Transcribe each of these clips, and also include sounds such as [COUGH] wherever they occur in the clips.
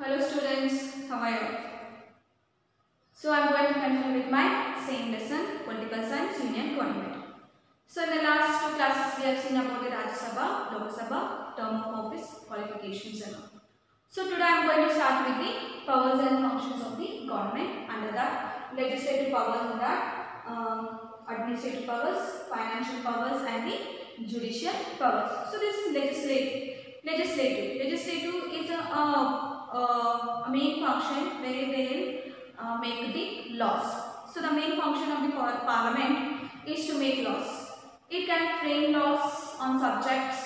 Hello students, how are you? So I am going to continue with my same lesson, Political Science Union Government. So in the last two classes we have seen about the Rajya Sabha, Lok Sabha, term of office, qualifications and all. So today I am going to start with the powers and functions of the government. Under that, legislative powers in that, um, administrative powers, financial powers and the judicial powers. So this is legislative. Legislative. Legislative uh, main function where they will uh, make the laws. So the main function of the parliament is to make laws. It can frame laws on subjects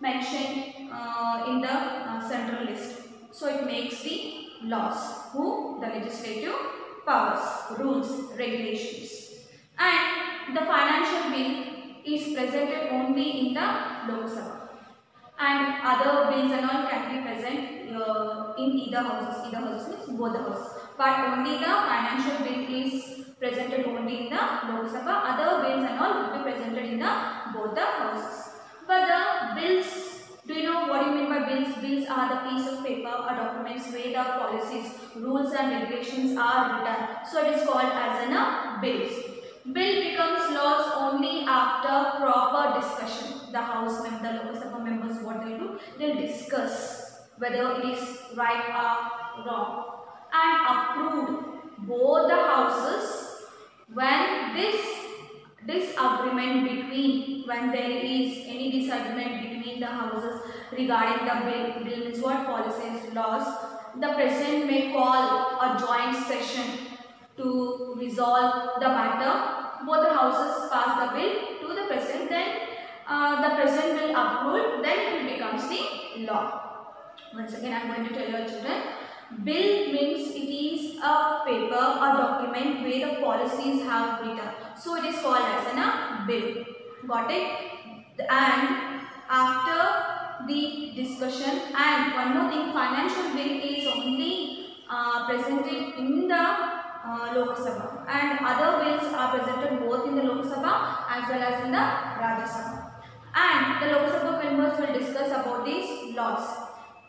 mentioned uh, in the uh, central list. So it makes the laws. Who? The legislative powers, rules, regulations. And the financial bill is presented only in the Lok Sabha and other bills and all can be present uh, in either houses. Either houses means both the houses. But only the financial bill is presented only in the Lok Sabha. Other bills and all will be presented in the both the houses. But the bills, do you know what you mean by bills? Bills are the piece of paper or documents where the policies, rules and regulations are written. So it is called as an uh, bills. Bill becomes laws only after proper discussion. The House members, the Lok Sabha they'll discuss whether it is right or wrong and approved both the houses when this disagreement between when there is any disagreement between the houses regarding the bill bill means what policies laws the president may call a joint session to resolve the matter. Both the houses pass the bill to the president then uh, the president will approve then it becomes the law. Once again i am going to tell your children bill means it is a paper a document where the policies have written so it is called as an, a bill. Got it? And after the discussion and one more thing financial bill is only uh, presented in the uh, Lok Sabha. And other bills are presented both in the Lok Sabha as well as in the Rajya Sabha. And the Lok Sabha members will discuss about these laws.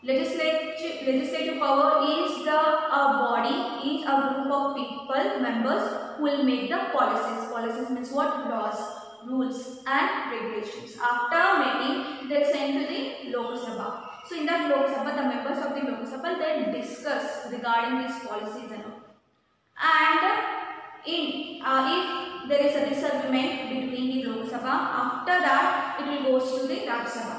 Legislative, legislative power is the uh, body, is a group of people, members who will make the policies. Policies means what? Laws, rules and regulations. After making, they send to the Lok Sabha. So in that Lok Sabha, the members of the Lok Sabha, they discuss regarding these policies and all and in uh, if there is a disagreement between the Lok Sabha after that it will goes to the Rajya Sabha.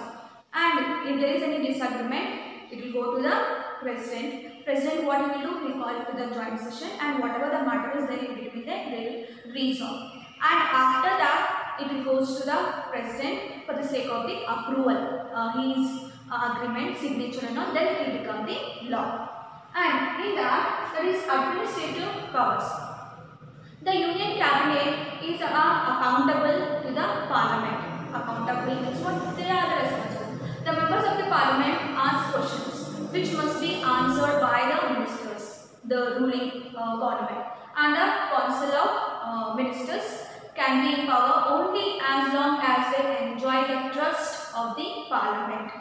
And if there is any disagreement it will go to the president. President what he will do? He will call to the joint session and whatever the matter is there between them they will resolve. And after that it goes to the president for the sake of the approval. Uh, his uh, agreement signature and all then it will become the law. And in that there is administrative powers. The union cabinet is uh, accountable to the parliament. Accountable means what? They are the responsible. The members of the parliament ask questions which must be answered by the ministers, the ruling uh, government. And the council of uh, ministers can be in power only as long as they enjoy the trust of the parliament.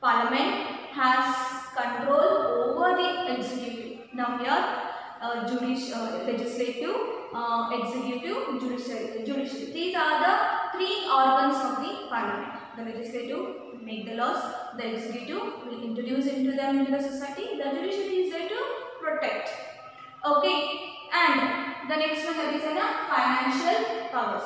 Parliament has control over the executive. Now here, uh, judici uh, legislative, uh, executive, judiciary, judiciary. These are the three organs of the parliament. The legislative make the laws, the executive will introduce into them into the society, the judiciary is there to protect. Okay, and the next one is in financial powers.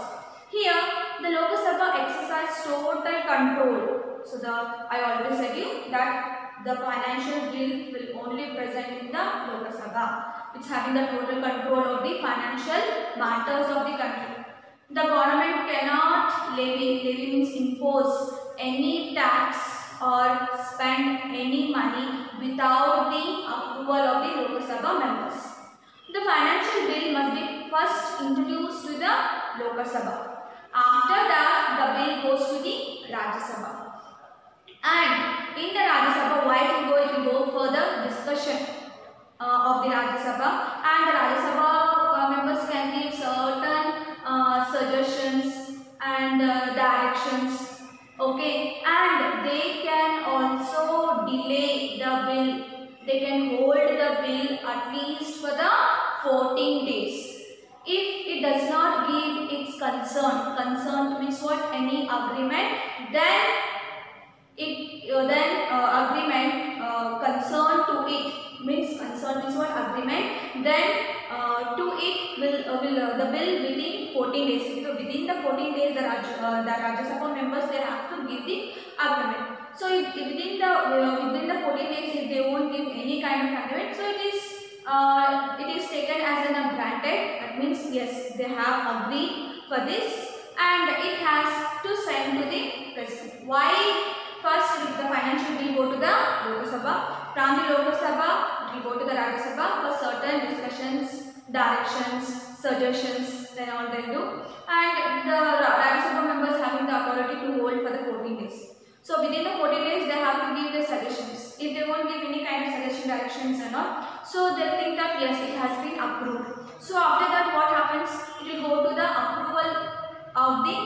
Here, the Lok Sabha exercise total control. So the I always said you that the financial bill will only present in the Lok Sabha. It's having the total control of the financial matters of the country. The government cannot levy, levy means impose any tax or spend any money without the approval of the Lok Sabha members. The financial bill must be first introduced to the Lok Sabha. After that, the bill goes to the Rajya Sabha. And in the Rajya Sabha, why it will go? It will go for the discussion uh, of the Rajya Sabha. And the Rajya Sabha uh, members can give certain uh, suggestions and directions. Okay, and they can also delay the bill they can hold the bill at least for the 14 days. If it does not give its concern, concern means what? Any agreement, then it uh, then uh, agreement uh, concern to it means concern means what agreement then uh, to it will uh, will uh, the bill within 14 days. So within the 14 days the Raj, uh, the Rajya Sabha members they have to give the agreement so if, if within the uh, within the 14 days if they won't give any kind of agreement so it is uh, it is taken as an granted. That means yes they have agreed for this and it has to send to the president. Why? First, the financial bill go to the Lok Sabha. From the Lok Sabha, will go to the Rajya Sabha for certain discussions, directions, suggestions, then all they do. And the Rajya Sabha members having the authority to hold for the 14 days. So within the 14 days, they have to give the suggestions. If they won't give any kind of suggestion, directions and all, so they'll think that yes, it has been approved. So after that, what happens? It will go to the approval of the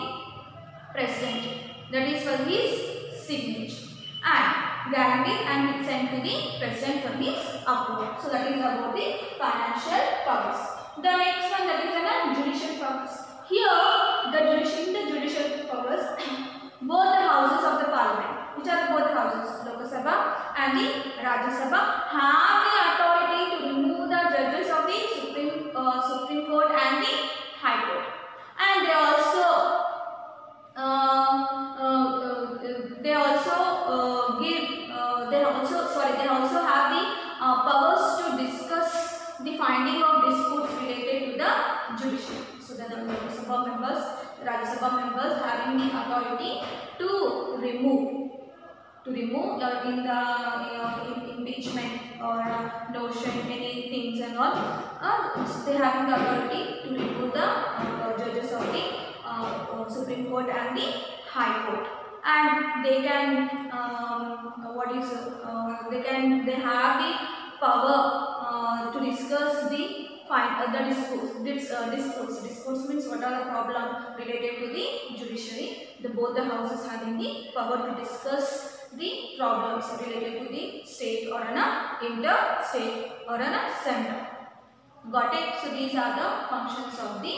president. That is for his signature and guarantee and it's sent to the president for his approval. So that is about the financial powers. The next one that is an judicial powers. Here the judicial the judicial powers [COUGHS] both the houses of the parliament which are both houses Lok Sabha and the Rajya Sabha have to remove to remove uh, in the uh, impeachment or uh, notion any things and all. Uh, they have the authority to remove the uh, judges of the uh, Supreme Court and the High Court. And they can um, what is uh, they can they have the power to discuss the find the disputes this uh, disputes disputes means what are the problem related to the judiciary the both the houses having the power to discuss the problems related to the state or an uh, inter-state or an uh, center got it so these are the functions of the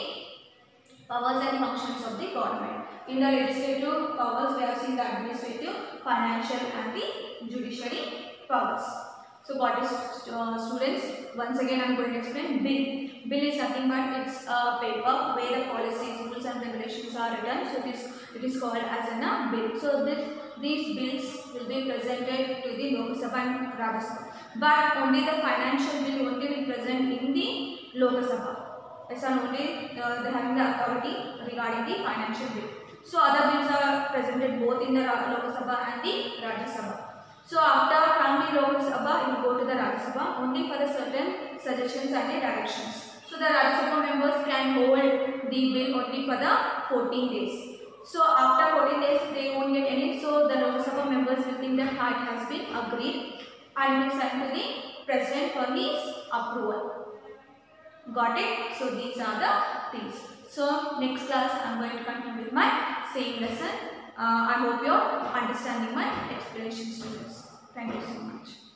powers and functions of the government. In the legislative powers, we have seen the administrative, financial and the judiciary powers. So what is uh, students? Once again I am going to explain bill. Bill is nothing but it's a paper where the policies, rules and regulations are written. So it is, it is called as a uh, bill. So this, these bills will be presented to the Lok Sabha and Rajya Sabha. But only the financial bill only will present in the Lok Sabha. And only uh, they having the authority regarding the financial bill. So other bills are presented both in the Lok Sabha and the Rajya Sabha. So after from the Lok Sabha, will go to the Rajya Sabha only for the certain suggestions and the directions. So the Rajya Sabha members can hold the bill only for the 14 days. So after 14 days, they won't get any. So the Lok Sabha members will think that it has been agreed and will send to the president for his approval. Got it? So these are the things. So next class I am going to continue with my same lesson. Uh, I hope you are understanding my explanation students. Thank you so much.